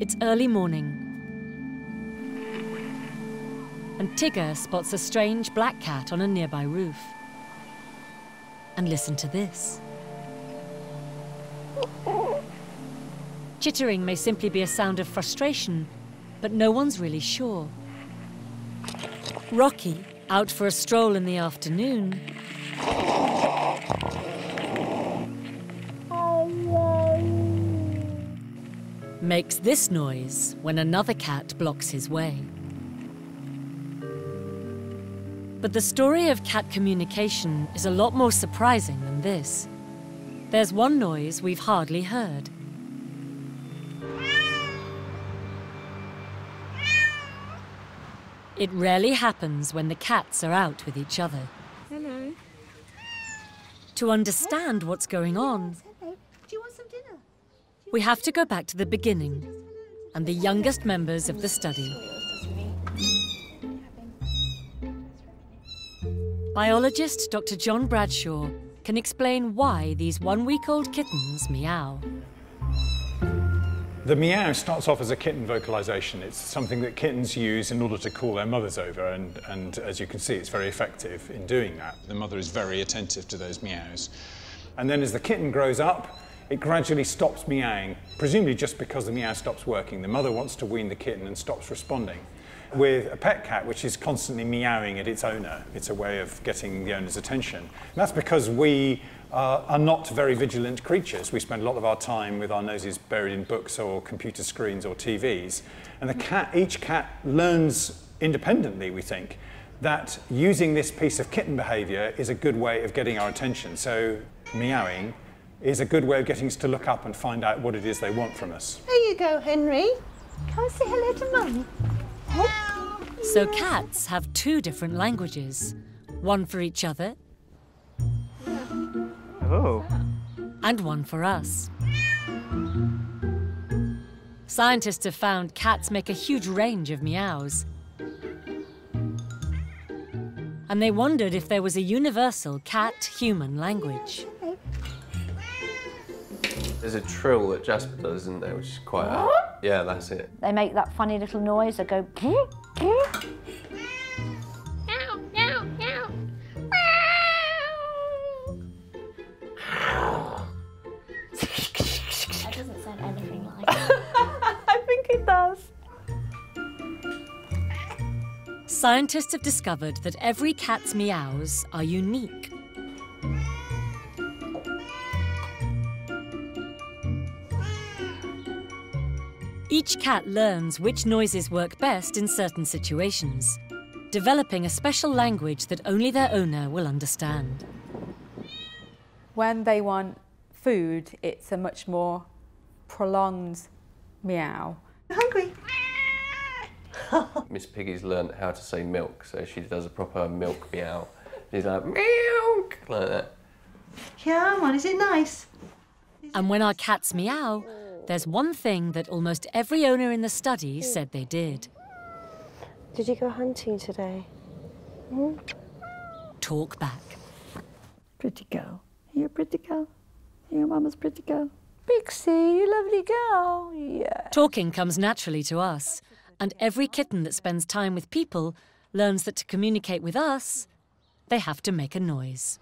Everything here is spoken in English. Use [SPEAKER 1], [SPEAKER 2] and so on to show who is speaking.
[SPEAKER 1] It's early morning. And Tigger spots a strange black cat on a nearby roof. And listen to this. Chittering may simply be a sound of frustration, but no one's really sure. Rocky, out for a stroll in the afternoon, makes this noise when another cat blocks his way. But the story of cat communication is a lot more surprising than this. There's one noise we've hardly heard. It rarely happens when the cats are out with each other.
[SPEAKER 2] Hello.
[SPEAKER 1] To understand what's going on,
[SPEAKER 2] Hello. Do you want some dinner?
[SPEAKER 1] We have to go back to the beginning and the youngest members of the study. Biologist Dr. John Bradshaw can explain why these one week old kittens meow.
[SPEAKER 3] The meow starts off as a kitten vocalization. It's something that kittens use in order to call their mothers over, and, and as you can see, it's very effective in doing that. The mother is very attentive to those meows. And then as the kitten grows up, it gradually stops meowing, presumably just because the meow stops working. The mother wants to wean the kitten and stops responding. With a pet cat, which is constantly meowing at its owner, it's a way of getting the owner's attention. And that's because we uh, are not very vigilant creatures. We spend a lot of our time with our noses buried in books or computer screens or TVs. And the cat, each cat learns independently, we think, that using this piece of kitten behavior is a good way of getting our attention. So meowing is a good way of getting us to look up and find out what it is they want from us.
[SPEAKER 2] There you go, Henry. Come and say hello to Mum.
[SPEAKER 1] So cats have two different languages, one for each other
[SPEAKER 4] Oh.
[SPEAKER 1] and one for us. Scientists have found cats make a huge range of meows. And they wondered if there was a universal cat human language.
[SPEAKER 4] There's a trill that Jasper does, isn't there? Which is quite. A, yeah, that's it.
[SPEAKER 5] They make that funny little noise They go. That doesn't sound anything like
[SPEAKER 2] I think it does.
[SPEAKER 1] Scientists have discovered that every cat's meows are unique. Each cat learns which noises work best in certain situations, developing a special language that only their owner will understand.
[SPEAKER 6] When they want food, it's a much more prolonged meow.
[SPEAKER 2] Hungry?
[SPEAKER 4] Miss Piggy's learnt how to say milk, so she does a proper milk meow. She's like milk like that.
[SPEAKER 2] Come on, is it nice?
[SPEAKER 1] And when our cats meow, there's one thing that almost every owner in the study hmm. said they did
[SPEAKER 7] Did you go hunting today? Hmm?
[SPEAKER 1] talk back.
[SPEAKER 8] Pretty girl. You're a pretty girl. Your mama's pretty girl.
[SPEAKER 2] Pixie, you lovely girl. Yeah.
[SPEAKER 1] Talking comes naturally to us, and every kitten that spends time with people learns that to communicate with us, they have to make a noise.